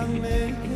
around me